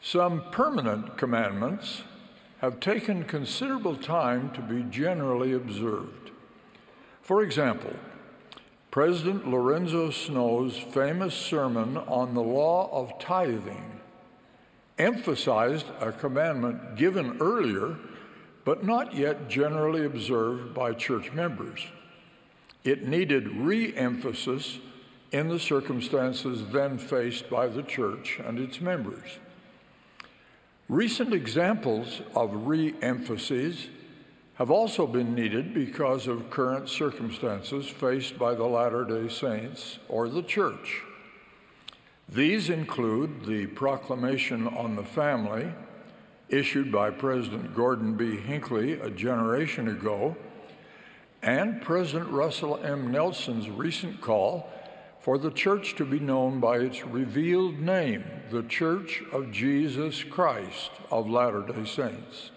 Some permanent commandments have taken considerable time to be generally observed. For example, President Lorenzo Snow's famous sermon on the law of tithing emphasized a commandment given earlier but not yet generally observed by church members. It needed re emphasis in the circumstances then faced by the church and its members. Recent examples of re emphases have also been needed because of current circumstances faced by the Latter day Saints or the church. These include the Proclamation on the Family, issued by President Gordon B. Hinckley a generation ago, and President Russell M. Nelson's recent call for the church to be known by its revealed name, the Church of Jesus Christ of Latter day Saints.